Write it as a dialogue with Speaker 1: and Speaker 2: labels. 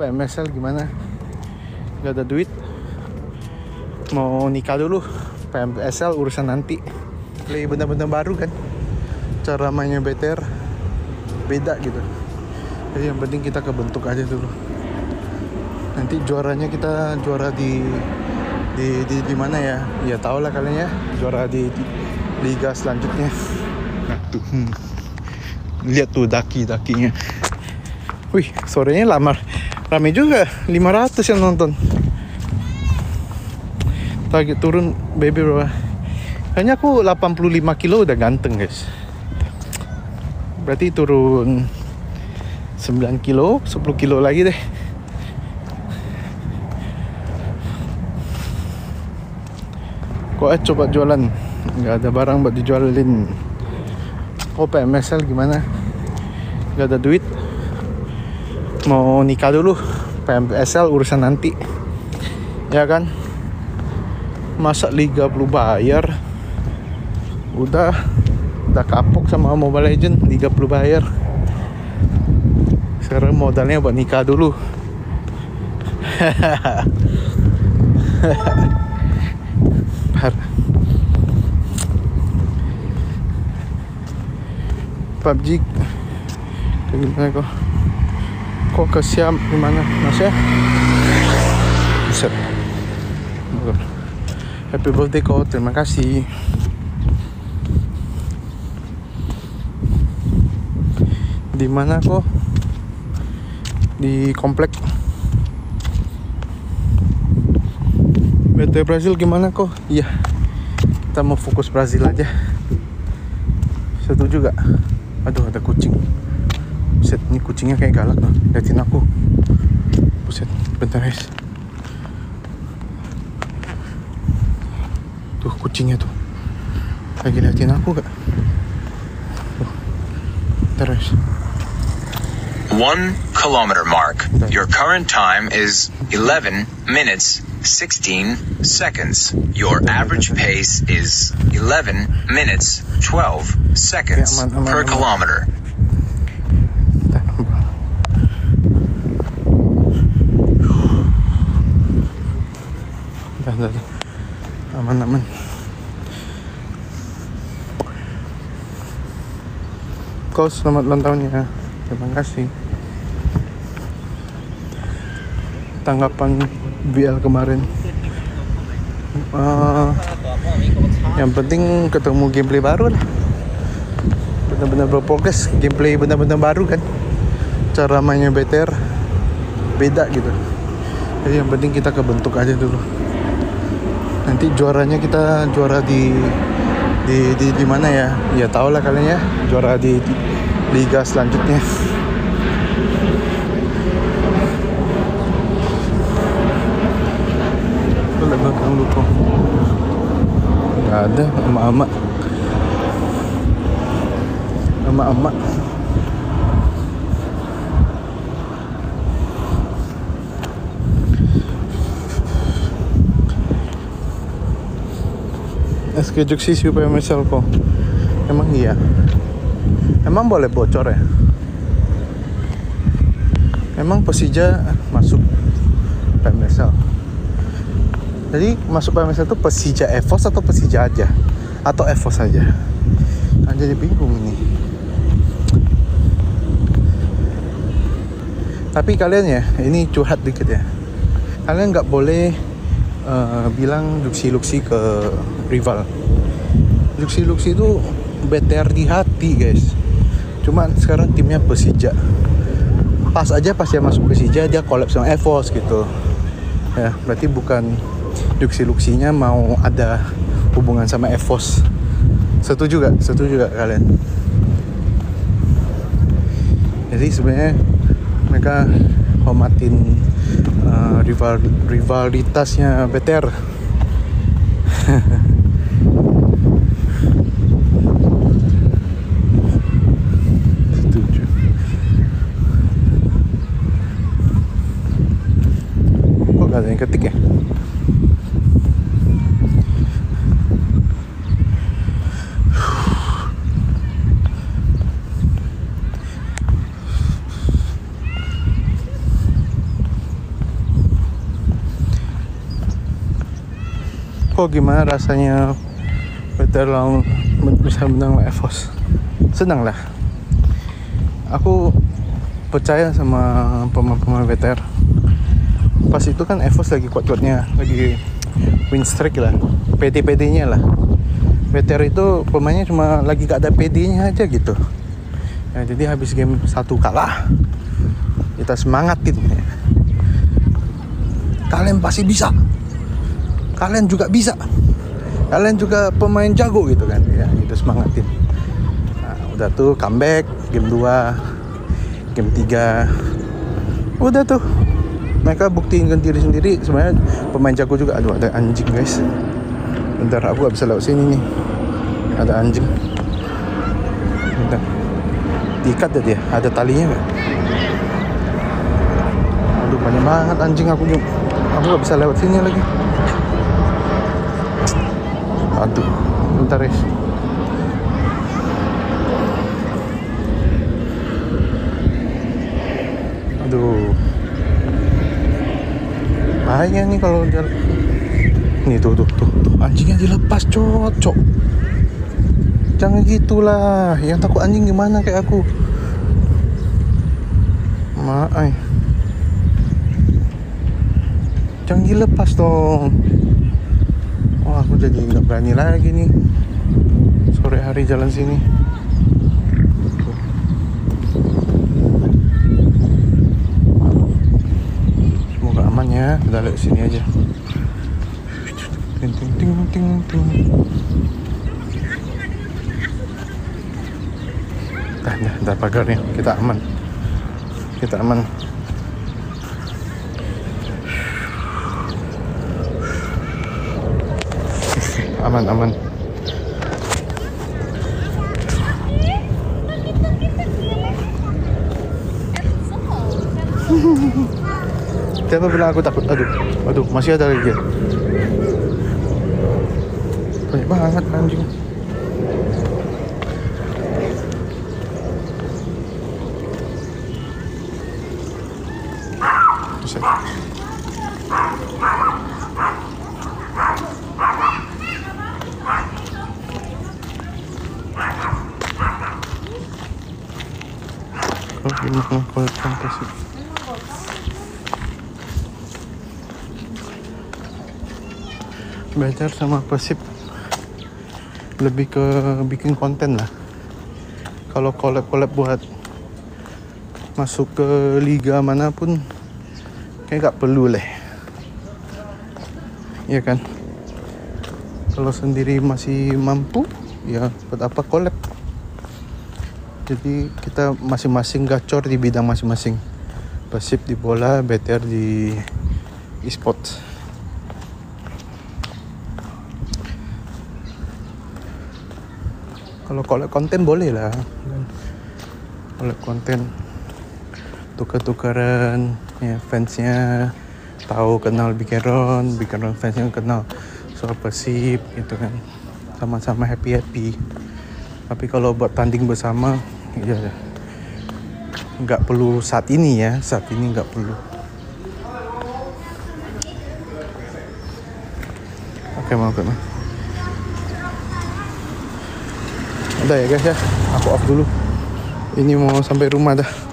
Speaker 1: PMSL gimana? Gak ada duit. Mau nikah dulu. PMSL urusan nanti. Play benda-benda baru kan. Cara mainnya better. Beda gitu. Jadi yang penting kita kebentuk aja dulu. Nanti juaranya kita juara di di di, di mana ya? Ya tau lah kalian ya. Juara di, di liga selanjutnya. Nah tuh hmm. Lihat tuh daki-dakinya. Wih, sorenya lama Rame juga, 500 yang nonton. Target turun baby berapa? Kayaknya aku 85 kilo udah ganteng guys. Berarti turun 9 kilo, 10 kilo lagi deh. Kok eh coba jualan? Gak ada barang buat dijualin. Kok PMSL gimana? Gak ada duit mau nikah dulu PMSL urusan nanti. Ya kan? Masa liga perlu bayar udah udah kapok sama Mobile Legend liga perlu bayar sekarang modalnya buat nikah dulu. PUBG gimana kok kok ke Siam gimana mas ya? Buset. Happy birthday kok terima kasih. Di mana kok di komplek. BT Brazil gimana kok iya. Kita mau fokus Brazil aja. Setuju gak aduh ada kucing Buset, ini kucingnya kayak galak. Liatin aku. Buset, bentar guys. Tuh kucingnya tuh. Lagi liatin aku gak? Tuh. Bentar guys.
Speaker 2: One kilometer mark. Your current time is 11 minutes 16 seconds. Your average pace is 11 minutes 12 seconds
Speaker 1: Yeah, aman, aman,
Speaker 2: per kilometer.
Speaker 1: Dah. Aman, aman. Kau selamat ulang tahun ya. Terima kasih. Tanggapan BL kemarin. Eh, yang penting ketemu gameplay baru lah. Benar-benar berprogres. Gameplay benar-benar baru kan. Cara mainnya better. Beda gitu. Jadi yang penting kita kebentuk aja dulu nanti juaranya kita juara di di di, di mana ya? Ya tau lah kalian ya juara di, di liga selanjutnya. Belakang lupa nggak ada emak-emak emak-emak SK Juksi supaya misal kok Emang iya. Emang boleh bocor ya? Emang Persija masuk PMSL Jadi masuk PMSL itu Persija Evos atau Persija aja? Atau Evos aja? Kan jadi bingung ini. Tapi kalian ya Ini curhat dikit ya. Kalian nggak boleh eh, bilang luksi-luksi ke rival. Luksi-luksi itu BTR di hati guys. Cuman sekarang timnya Persija. Pas aja pas dia masuk Persija dia collab sama Evos gitu. Ya berarti bukan luksi-luksinya mau ada hubungan sama Evos. Setuju gak? Setuju gak kalian? Jadi sebenarnya mereka hormatin uh, rival rivalitasnya BTR. Setuju. Kok gak ada yang ketik ya? Gimana rasanya lawan bisa menang EVOS senang lah. Aku percaya sama pemain-pemain VTR pas itu kan EVOS lagi kuat-kuatnya lagi win streak lah. PD-PD nya lah. VTR itu pemainnya cuma lagi gak ada PD nya aja gitu. Ya, jadi habis game satu kalah kita semangatin ya. kalian pasti bisa kalian juga bisa. Kalian juga pemain jago gitu kan. Ya itu semangatin. Nah, udah tuh comeback game 2 game 3 udah tuh. Mereka buktiin diri sendiri. Sebenarnya pemain jago juga. Aduh ada anjing guys. Bentar aku gak bisa lewat sini nih. Ada anjing. Bentar. Diikat ya dia? Ada talinya nggak? Aduh banyak banget anjing aku aku gak bisa lewat sini lagi aduh bentar ya aduh. Bahaya nih kalau jalan. Nih tuh tuh tuh, tuh. anjingnya dilepas cocok. Jangan gitulah. Yang takut anjing gimana kayak aku? Maai jangan dilepas dong wah aku jadi nggak berani lagi nih. Sore hari jalan sini. Semoga aman ya. Kita lihat sini aja. Ting ting ting ting ting. Dah dah pagarnya kita aman. Kita aman aman aman Siapa bilang aku takut? Aduh, aduh, masih ada lagi. ya? Banyak banget anjing. Gimana kalau fantasi? Belajar sama Persib lebih ke bikin konten lah. Kalau collab-collab buat masuk ke liga mana pun kayak gak perlu leh. Iya kan? Kalau sendiri masih mampu, ya buat apa collab? Jadi kita masing-masing gacor di bidang masing-masing. Persib di bola, BTR di e-sports. Kalau collab konten boleh lah. Collab konten tukar-tukaran ya fansnya tahu kenal Bikeron, Bikeron fansnya kenal soal Persib gitu kan. Sama-sama happy-happy. Tapi kalau buat tanding bersama ya nggak perlu saat ini ya saat ini nggak perlu. Oke mau ke udah ya guys ya? Aku off dulu. Ini mau sampai rumah dah